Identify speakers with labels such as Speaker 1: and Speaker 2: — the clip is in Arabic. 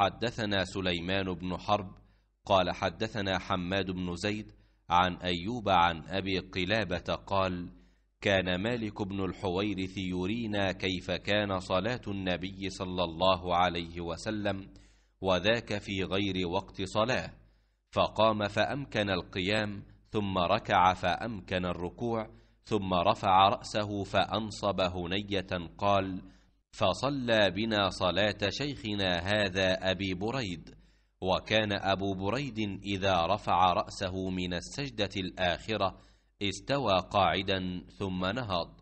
Speaker 1: حدثنا سليمان بن حرب قال حدثنا حماد بن زيد عن أيوب عن أبي قلابة قال كان مالك بن الحويرث يرينا كيف كان صلاة النبي صلى الله عليه وسلم وذاك في غير وقت صلاة. فقام فأمكن القيام ثم ركع فأمكن الركوع ثم رفع رأسه فأنصب هنية قال فصلى بنا صلاة شيخنا هذا أبي بريد وكان أبو بريد إذا رفع رأسه من السجدة الآخرة استوى قاعدا ثم نهض.